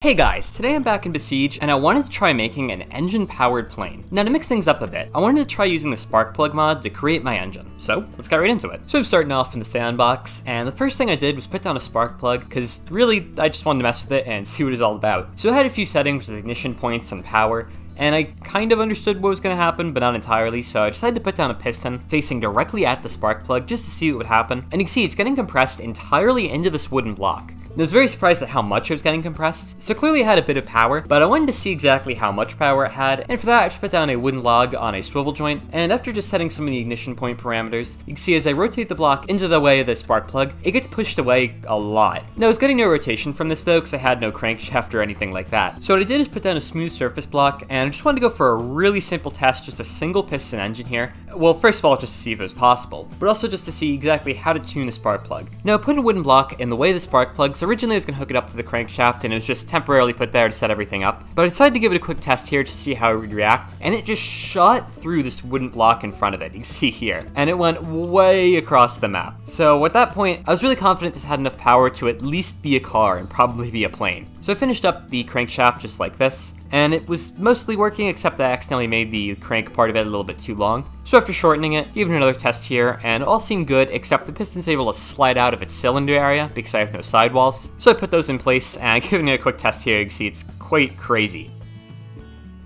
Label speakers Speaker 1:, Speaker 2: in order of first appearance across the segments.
Speaker 1: Hey guys, today I'm back in Besiege, and I wanted to try making an engine-powered plane. Now to mix things up a bit, I wanted to try using the spark plug mod to create my engine. So, let's get right into it. So I'm starting off in the sandbox, and the first thing I did was put down a spark plug, because really, I just wanted to mess with it and see what it's all about. So I had a few settings with ignition points and power, and I kind of understood what was going to happen, but not entirely, so I decided to put down a piston facing directly at the spark plug just to see what would happen. And you can see it's getting compressed entirely into this wooden block. I was very surprised at how much it was getting compressed, so clearly it had a bit of power, but I wanted to see exactly how much power it had, and for that I just put down a wooden log on a swivel joint, and after just setting some of the ignition point parameters, you can see as I rotate the block into the way of the spark plug, it gets pushed away a lot. Now I was getting no rotation from this though, because I had no crankshaft or anything like that. So what I did is put down a smooth surface block, and I just wanted to go for a really simple test, just a single piston engine here. Well, first of all, just to see if it was possible, but also just to see exactly how to tune the spark plug. Now I put a wooden block in the way of the spark plug, so originally I was going to hook it up to the crankshaft and it was just temporarily put there to set everything up. But I decided to give it a quick test here to see how it would react, and it just shot through this wooden block in front of it, you can see here, and it went way across the map. So at that point, I was really confident this had enough power to at least be a car and probably be a plane. So I finished up the crankshaft just like this, and it was mostly working except I accidentally made the crank part of it a little bit too long. So after shortening it, gave it another test here, and all seemed good except the piston's able to slide out of its cylinder area because I have no sidewalls. So I put those in place and giving it a quick test here, you can see it's quite crazy.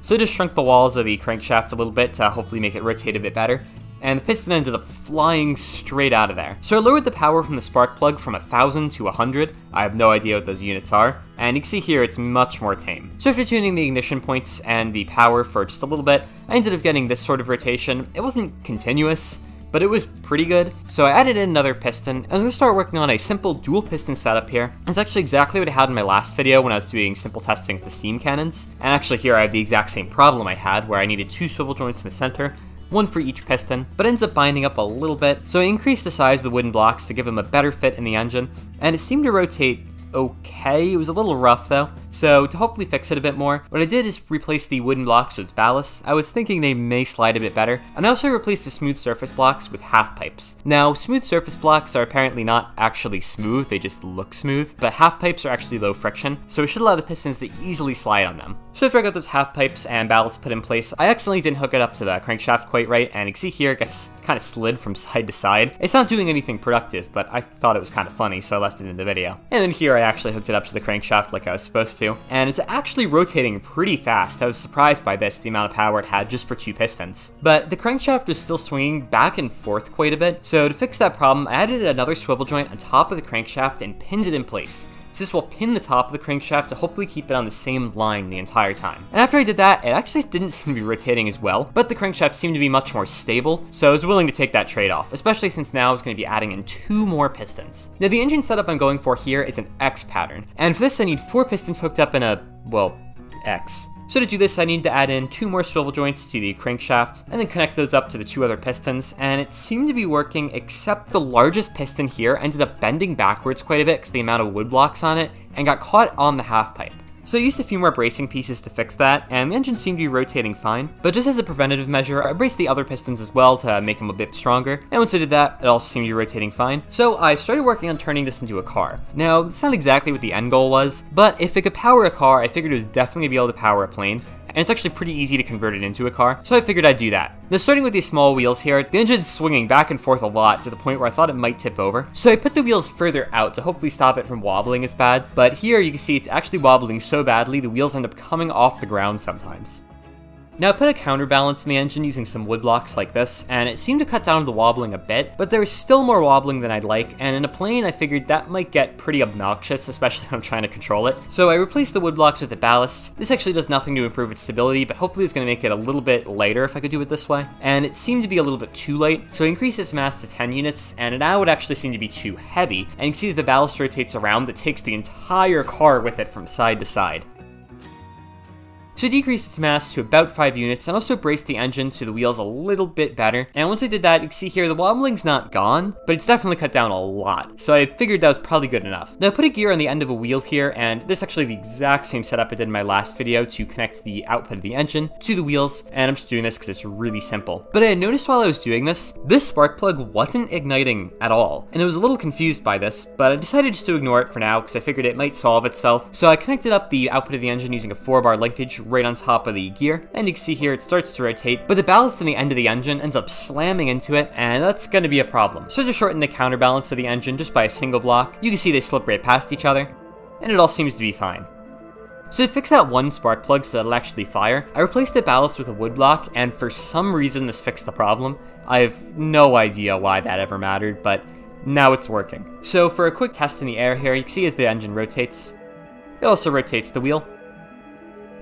Speaker 1: So I just shrunk the walls of the crankshaft a little bit to hopefully make it rotate a bit better, and the piston ended up flying straight out of there. So I lowered the power from the spark plug from 1000 to 100, I have no idea what those units are, and you can see here it's much more tame. So after tuning the ignition points and the power for just a little bit, I ended up getting this sort of rotation. It wasn't continuous, but it was pretty good. So I added in another piston. I was gonna start working on a simple dual piston setup here. It's actually exactly what I had in my last video when I was doing simple testing with the steam cannons. And actually here I have the exact same problem I had where I needed two swivel joints in the center one for each piston, but ends up binding up a little bit, so I increased the size of the wooden blocks to give them a better fit in the engine, and it seemed to rotate okay. It was a little rough though. So to hopefully fix it a bit more, what I did is replace the wooden blocks with ballasts. I was thinking they may slide a bit better. And I also replaced the smooth surface blocks with half pipes. Now, smooth surface blocks are apparently not actually smooth, they just look smooth, but half pipes are actually low friction, so it should allow the pistons to easily slide on them. So after I got those half pipes and ballasts put in place, I accidentally didn't hook it up to the crankshaft quite right, and you can see here it gets kind of slid from side to side. It's not doing anything productive, but I thought it was kind of funny, so I left it in the video. And then here I actually hooked it up to the crankshaft like I was supposed to, and it's actually rotating pretty fast. I was surprised by this, the amount of power it had just for two pistons. But the crankshaft was still swinging back and forth quite a bit, so to fix that problem, I added another swivel joint on top of the crankshaft and pinned it in place. This will pin the top of the crankshaft to hopefully keep it on the same line the entire time. And after I did that, it actually didn't seem to be rotating as well, but the crankshaft seemed to be much more stable, so I was willing to take that trade-off, especially since now I was going to be adding in two more pistons. Now the engine setup I'm going for here is an X pattern, and for this I need four pistons hooked up in a, well, X. So to do this, I need to add in two more swivel joints to the crankshaft, and then connect those up to the two other pistons, and it seemed to be working, except the largest piston here ended up bending backwards quite a bit because the amount of wood blocks on it, and got caught on the half pipe. So I used a few more bracing pieces to fix that, and the engine seemed to be rotating fine. But just as a preventative measure, I braced the other pistons as well to make them a bit stronger, and once I did that, it also seemed to be rotating fine. So I started working on turning this into a car. Now, that's not exactly what the end goal was, but if it could power a car, I figured it was definitely be able to power a plane, and it's actually pretty easy to convert it into a car, so I figured I'd do that. Now starting with these small wheels here, the engine's swinging back and forth a lot to the point where I thought it might tip over, so I put the wheels further out to hopefully stop it from wobbling as bad, but here you can see it's actually wobbling so badly the wheels end up coming off the ground sometimes. Now I put a counterbalance in the engine using some wood blocks like this, and it seemed to cut down the wobbling a bit, but there was still more wobbling than I'd like, and in a plane I figured that might get pretty obnoxious, especially when I'm trying to control it. So I replaced the wood blocks with the ballast. This actually does nothing to improve its stability, but hopefully it's going to make it a little bit lighter if I could do it this way. And it seemed to be a little bit too light, so I increased its mass to 10 units, and it now it actually seemed to be too heavy. And you can see as the ballast rotates around, it takes the entire car with it from side to side. So I decreased its mass to about 5 units and also braced the engine to the wheels a little bit better. And once I did that, you can see here the wobbling's not gone, but it's definitely cut down a lot. So I figured that was probably good enough. Now I put a gear on the end of a wheel here, and this is actually the exact same setup I did in my last video to connect the output of the engine to the wheels, and I'm just doing this because it's really simple. But I noticed while I was doing this, this spark plug wasn't igniting at all, and I was a little confused by this, but I decided just to ignore it for now because I figured it might solve itself. So I connected up the output of the engine using a 4-bar linkage right on top of the gear, and you can see here it starts to rotate, but the ballast in the end of the engine ends up slamming into it, and that's going to be a problem. So to shorten the counterbalance of the engine just by a single block, you can see they slip right past each other, and it all seems to be fine. So to fix that one spark plug so that it'll actually fire, I replaced the ballast with a wood block, and for some reason this fixed the problem. I have no idea why that ever mattered, but now it's working. So for a quick test in the air here, you can see as the engine rotates, it also rotates the wheel.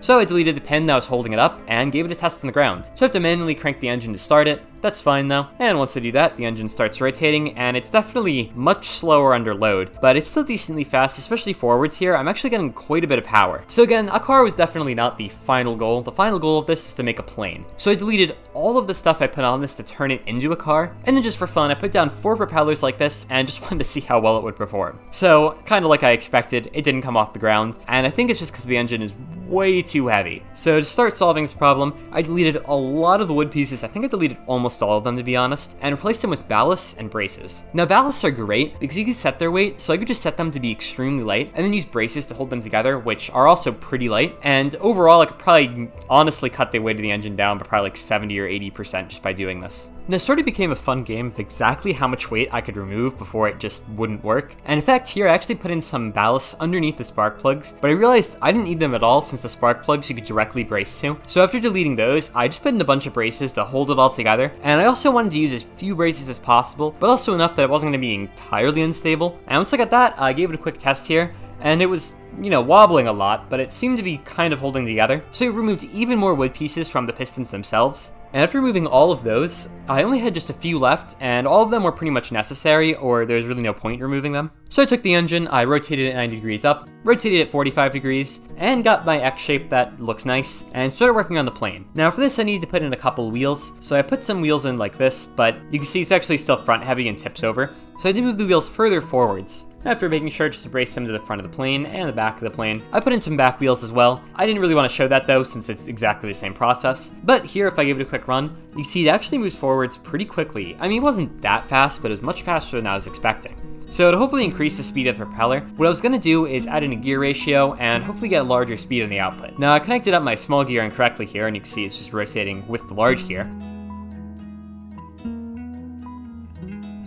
Speaker 1: So I deleted the pin that was holding it up and gave it a test on the ground. So I have to manually crank the engine to start it, that's fine though. And once I do that, the engine starts rotating, and it's definitely much slower under load, but it's still decently fast, especially forwards here. I'm actually getting quite a bit of power. So again, a car was definitely not the final goal. The final goal of this is to make a plane. So I deleted all of the stuff I put on this to turn it into a car, and then just for fun, I put down four propellers like this, and just wanted to see how well it would perform. So, kind of like I expected, it didn't come off the ground, and I think it's just because the engine is way too heavy. So to start solving this problem, I deleted a lot of the wood pieces. I think I deleted almost almost all of them to be honest, and replaced them with ballasts and braces. Now ballasts are great because you can set their weight, so I could just set them to be extremely light, and then use braces to hold them together, which are also pretty light, and overall I could probably honestly cut the weight of the engine down by probably like 70 or 80% just by doing this. Of became a fun game of exactly how much weight I could remove before it just wouldn't work. And in fact, here I actually put in some ballasts underneath the spark plugs, but I realized I didn't need them at all since the spark plugs you could directly brace to. So after deleting those, I just put in a bunch of braces to hold it all together. And I also wanted to use as few braces as possible, but also enough that it wasn't going to be entirely unstable. And once I got that, I gave it a quick test here, and it was you know, wobbling a lot, but it seemed to be kind of holding together. So I removed even more wood pieces from the pistons themselves. And after removing all of those, I only had just a few left, and all of them were pretty much necessary, or there's really no point removing them. So I took the engine, I rotated it 90 degrees up, rotated it 45 degrees, and got my X shape that looks nice, and started working on the plane. Now for this I needed to put in a couple wheels, so I put some wheels in like this, but you can see it's actually still front heavy and tips over, so I did move the wheels further forwards. After making sure just to brace them to the front of the plane and the back of the plane, I put in some back wheels as well. I didn't really want to show that though, since it's exactly the same process. But here, if I give it a quick run, you see it actually moves forwards pretty quickly. I mean, it wasn't that fast, but it was much faster than I was expecting. So to hopefully increase the speed of the propeller, what I was going to do is add in a gear ratio and hopefully get a larger speed on the output. Now I connected up my small gear incorrectly here and you can see it's just rotating with the large gear.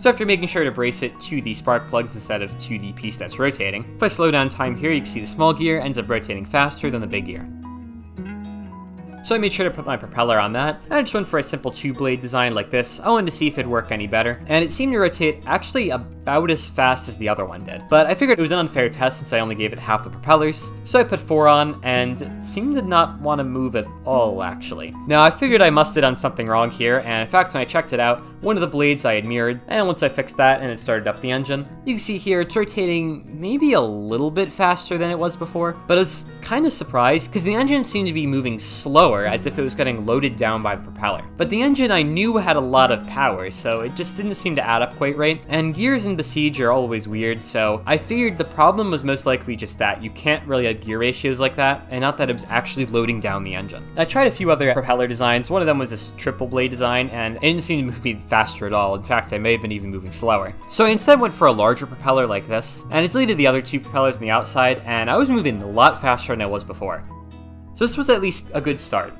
Speaker 1: So after making sure to brace it to the spark plugs instead of to the piece that's rotating, if I slow down time here, you can see the small gear ends up rotating faster than the big gear. So I made sure to put my propeller on that, and I just went for a simple two-blade design like this. I wanted to see if it'd work any better, and it seemed to rotate actually about as fast as the other one did. But I figured it was an unfair test since I only gave it half the propellers, so I put four on, and it seemed to not want to move at all, actually. Now, I figured I must have done something wrong here, and in fact, when I checked it out, one of the blades I had mirrored, and once I fixed that and it started up the engine, you can see here it's rotating maybe a little bit faster than it was before, but I was kind of surprised because the engine seemed to be moving slower as if it was getting loaded down by the propeller. But the engine I knew had a lot of power, so it just didn't seem to add up quite right, and gears in Besiege are always weird, so I figured the problem was most likely just that you can't really have gear ratios like that, and not that it was actually loading down the engine. I tried a few other propeller designs, one of them was this triple blade design, and it didn't seem to move me faster at all. In fact, I may have been even moving slower. So I instead went for a larger propeller like this, and I deleted the other two propellers on the outside, and I was moving a lot faster than I was before. So this was at least a good start.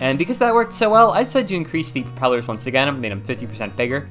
Speaker 1: And because that worked so well, I decided to increase the propellers once again, I made them 50% bigger.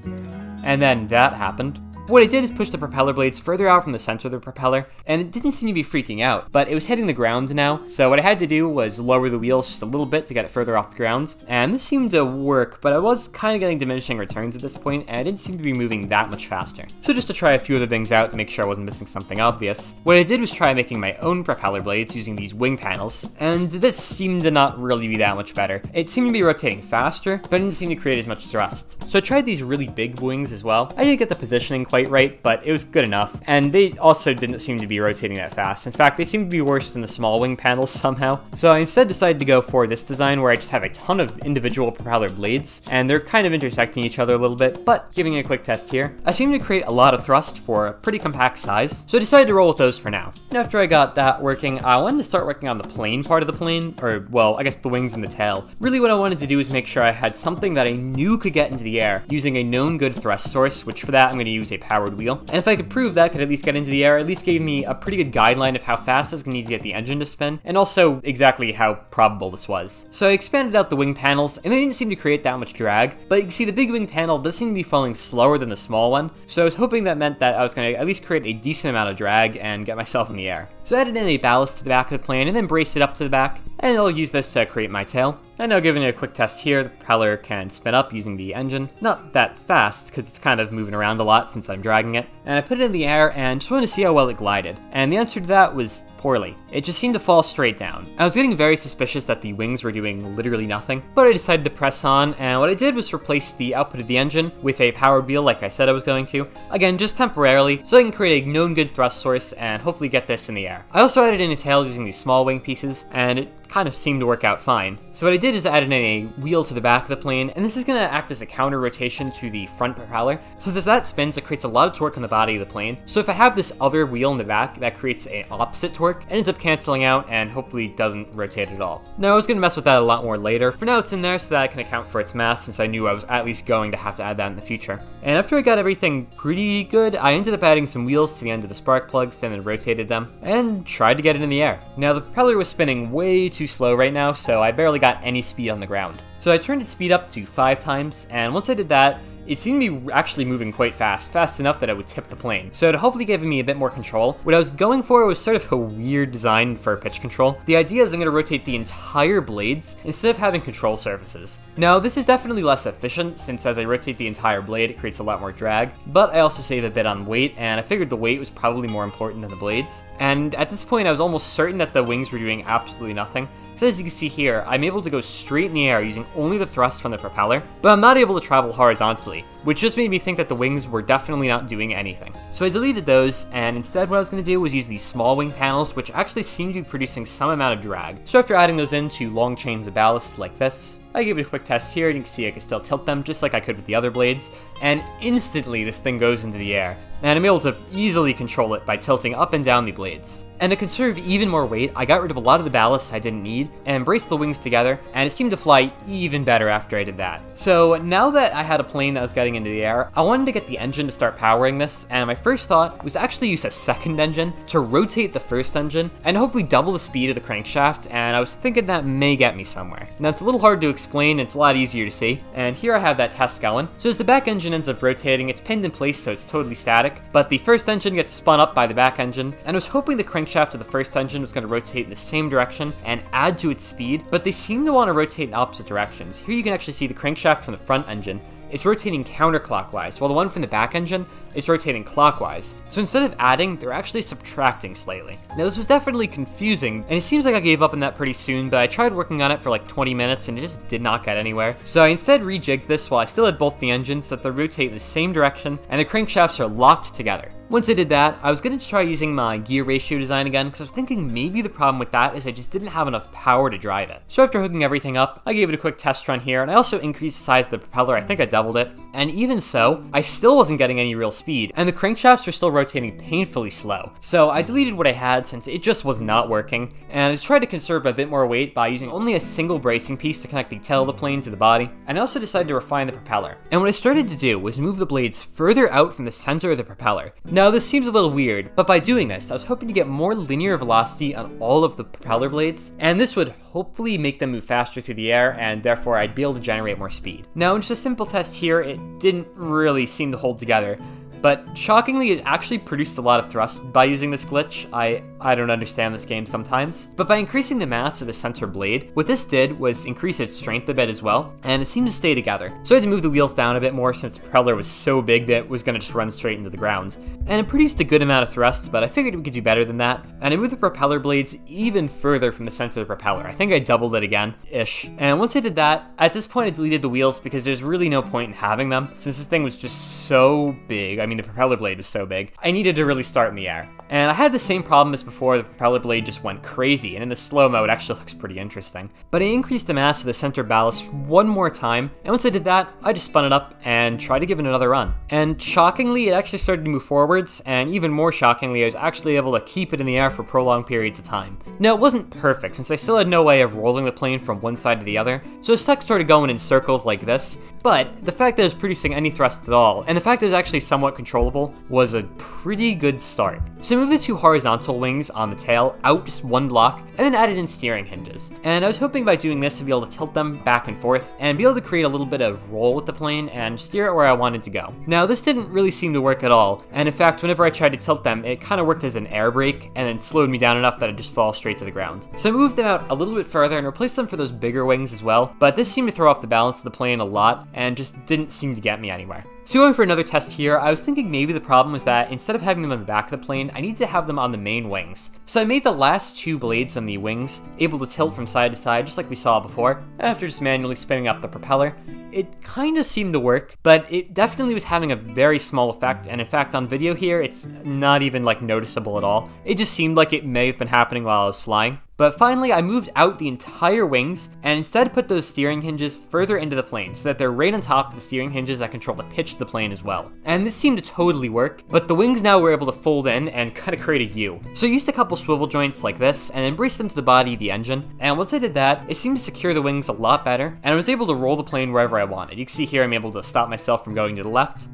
Speaker 1: And then that happened. What it did is push the propeller blades further out from the center of the propeller, and it didn't seem to be freaking out, but it was hitting the ground now, so what I had to do was lower the wheels just a little bit to get it further off the ground, and this seemed to work, but I was kind of getting diminishing returns at this point, and it didn't seem to be moving that much faster. So just to try a few other things out to make sure I wasn't missing something obvious, what I did was try making my own propeller blades using these wing panels, and this seemed to not really be that much better. It seemed to be rotating faster, but it didn't seem to create as much thrust. So I tried these really big wings as well. I didn't get the positioning quite right, but it was good enough. And they also didn't seem to be rotating that fast. In fact, they seemed to be worse than the small wing panels somehow. So I instead decided to go for this design where I just have a ton of individual propeller blades, and they're kind of intersecting each other a little bit, but giving a quick test here, I seem to create a lot of thrust for a pretty compact size, so I decided to roll with those for now. And after I got that working, I wanted to start working on the plane part of the plane, or well, I guess the wings and the tail. Really what I wanted to do was make sure I had something that I knew could get into the air using a known good thrust source, which for that I'm going to use a powered wheel. And if I could prove that could at least get into the air, at least gave me a pretty good guideline of how fast I was going to need to get the engine to spin, and also exactly how probable this was. So I expanded out the wing panels, and they didn't seem to create that much drag, but you can see the big wing panel does seem to be falling slower than the small one, so I was hoping that meant that I was going to at least create a decent amount of drag and get myself in the air. So I added in a ballast to the back of the plane and then braced it up to the back, and I'll use this to create my tail. And now giving it a quick test here, the propeller can spin up using the engine. Not that fast, because it's kind of moving around a lot since I'm dragging it. And I put it in the air and just wanted to see how well it glided. And the answer to that was poorly. It just seemed to fall straight down. I was getting very suspicious that the wings were doing literally nothing, but I decided to press on, and what I did was replace the output of the engine with a power wheel like I said I was going to. Again, just temporarily, so I can create a known good thrust source and hopefully get this in the air. I also added in a tail using these small wing pieces, and it kind of seemed to work out fine. So what I did is added in a wheel to the back of the plane, and this is going to act as a counter rotation to the front propeller. So as that spins, it creates a lot of torque on the body of the plane. So if I have this other wheel in the back, that creates an opposite torque, it ends up canceling out and hopefully doesn't rotate at all. Now I was going to mess with that a lot more later. For now it's in there so that I can account for its mass since I knew I was at least going to have to add that in the future. And after I got everything pretty good, I ended up adding some wheels to the end of the spark plugs, and then rotated them, and tried to get it in the air. Now the propeller was spinning way too slow right now, so I barely got any speed on the ground. So I turned its speed up to 5 times, and once I did that, it seemed to be actually moving quite fast, fast enough that I would tip the plane. So to hopefully give me a bit more control, what I was going for was sort of a weird design for pitch control. The idea is I'm going to rotate the entire blades instead of having control surfaces. Now this is definitely less efficient since as I rotate the entire blade it creates a lot more drag, but I also save a bit on weight and I figured the weight was probably more important than the blades. And at this point I was almost certain that the wings were doing absolutely nothing, so as you can see here, I'm able to go straight in the air using only the thrust from the propeller, but I'm not able to travel horizontally, easily which just made me think that the wings were definitely not doing anything. So I deleted those, and instead what I was going to do was use these small wing panels, which actually seem to be producing some amount of drag. So after adding those into long chains of ballast like this, I gave it a quick test here, and you can see I can still tilt them just like I could with the other blades, and instantly this thing goes into the air, and I'm able to easily control it by tilting up and down the blades. And to conserve even more weight, I got rid of a lot of the ballast I didn't need, and braced the wings together, and it seemed to fly even better after I did that. So now that I had a plane that was getting into the air, I wanted to get the engine to start powering this, and my first thought was to actually use a second engine to rotate the first engine, and hopefully double the speed of the crankshaft, and I was thinking that may get me somewhere. Now it's a little hard to explain explain, it's a lot easier to see. And here I have that test going. So as the back engine ends up rotating, it's pinned in place so it's totally static, but the first engine gets spun up by the back engine, and I was hoping the crankshaft of the first engine was going to rotate in the same direction and add to its speed, but they seem to want to rotate in opposite directions. Here you can actually see the crankshaft from the front engine, is rotating counterclockwise, while the one from the back engine is rotating clockwise. So instead of adding, they're actually subtracting slightly. Now this was definitely confusing, and it seems like I gave up on that pretty soon, but I tried working on it for like 20 minutes and it just did not get anywhere. So I instead rejigged this while I still had both the engines so that they rotate in the same direction, and the crankshafts are locked together. Once I did that, I was going to try using my gear ratio design again because I was thinking maybe the problem with that is I just didn't have enough power to drive it. So after hooking everything up, I gave it a quick test run here and I also increased the size of the propeller, I think I doubled it. And even so, I still wasn't getting any real speed and the crankshafts were still rotating painfully slow. So I deleted what I had since it just was not working and I tried to conserve a bit more weight by using only a single bracing piece to connect the tail of the plane to the body. And I also decided to refine the propeller. And what I started to do was move the blades further out from the center of the propeller. Now this seems a little weird, but by doing this, I was hoping to get more linear velocity on all of the propeller blades, and this would hopefully make them move faster through the air, and therefore I'd be able to generate more speed. Now in just a simple test here, it didn't really seem to hold together, but shockingly, it actually produced a lot of thrust by using this glitch. I I don't understand this game sometimes. But by increasing the mass of the center blade, what this did was increase its strength a bit as well, and it seemed to stay together. So I had to move the wheels down a bit more since the propeller was so big that it was going to just run straight into the ground. And it produced a good amount of thrust, but I figured we could do better than that, and I moved the propeller blades even further from the center of the propeller. I think I doubled it again, ish. And once I did that, at this point I deleted the wheels because there's really no point in having them, since this thing was just so big. I mean, the propeller blade was so big. I needed to really start in the air. And I had the same problem as before, the propeller blade just went crazy, and in the slow-mo it actually looks pretty interesting. But I increased the mass of the center ballast one more time, and once I did that, I just spun it up and tried to give it another run. And shockingly, it actually started to move forwards, and even more shockingly, I was actually able to keep it in the air for prolonged periods of time. Now, it wasn't perfect, since I still had no way of rolling the plane from one side to the other, so the stuck started going in circles like this, but the fact that it was producing any thrust at all, and the fact that it was actually somewhat controllable, was a pretty good start. So I moved the two horizontal wings on the tail out just one block, and then added in steering hinges. And I was hoping by doing this to be able to tilt them back and forth, and be able to create a little bit of roll with the plane and steer it where I wanted to go. Now this didn't really seem to work at all, and in fact whenever I tried to tilt them, it kind of worked as an air brake, and then slowed me down enough that I'd just fall straight to the ground. So I moved them out a little bit further and replaced them for those bigger wings as well, but this seemed to throw off the balance of the plane a lot, and just didn't seem to get me anywhere. So going for another test here, I was thinking maybe the problem was that instead of having them on the back of the plane, I need to have them on the main wings. So I made the last two blades on the wings able to tilt from side to side, just like we saw before, after just manually spinning up the propeller. It kind of seemed to work, but it definitely was having a very small effect, and in fact on video here, it's not even like noticeable at all. It just seemed like it may have been happening while I was flying. But finally, I moved out the entire wings and instead put those steering hinges further into the plane so that they're right on top of the steering hinges that control the pitch of the plane as well. And this seemed to totally work, but the wings now were able to fold in and kind of create a U. So I used a couple swivel joints like this and then braced them to the body of the engine. And once I did that, it seemed to secure the wings a lot better, and I was able to roll the plane wherever I wanted. You can see here I'm able to stop myself from going to the left,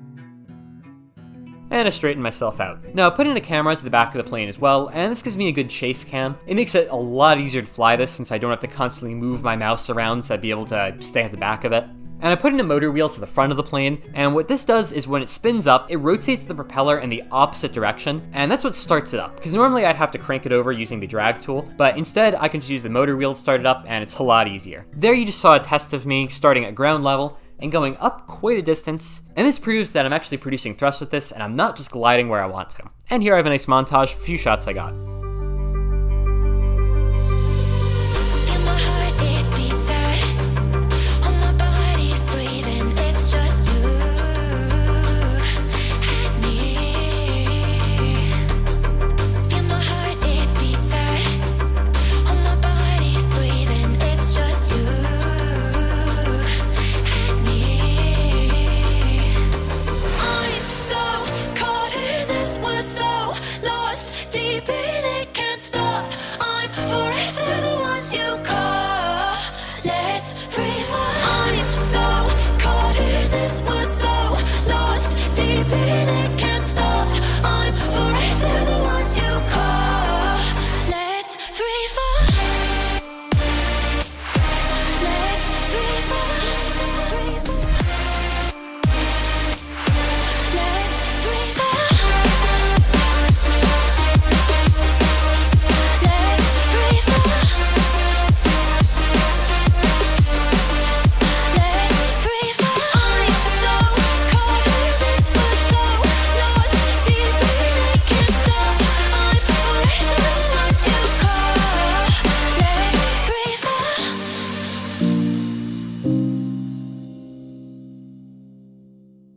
Speaker 1: and I straighten myself out. Now I put in a camera to the back of the plane as well, and this gives me a good chase cam. It makes it a lot easier to fly this since I don't have to constantly move my mouse around so I'd be able to stay at the back of it. And I put in a motor wheel to the front of the plane, and what this does is when it spins up, it rotates the propeller in the opposite direction, and that's what starts it up. Because normally I'd have to crank it over using the drag tool, but instead I can just use the motor wheel to start it up, and it's a lot easier. There you just saw a test of me starting at ground level, and going up quite a distance, and this proves that I'm actually producing thrust with this and I'm not just gliding where I want to. And here I have a nice montage, few shots I got.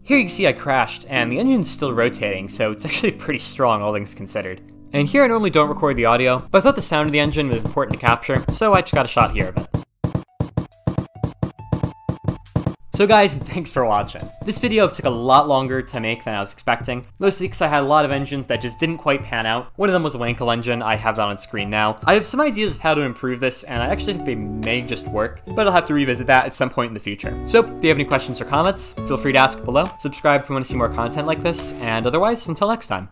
Speaker 1: Here you can see I crashed, and the engine's still rotating, so it's actually pretty strong all things considered. And here I normally don't record the audio, but I thought the sound of the engine was important to capture, so I just got a shot here of it. So guys, thanks for watching. This video took a lot longer to make than I was expecting, mostly because I had a lot of engines that just didn't quite pan out. One of them was a Wankel engine, I have that on screen now. I have some ideas of how to improve this, and I actually think they may just work, but I'll have to revisit that at some point in the future. So, if you have any questions or comments, feel free to ask below, subscribe if you want to see more content like this, and otherwise, until next time.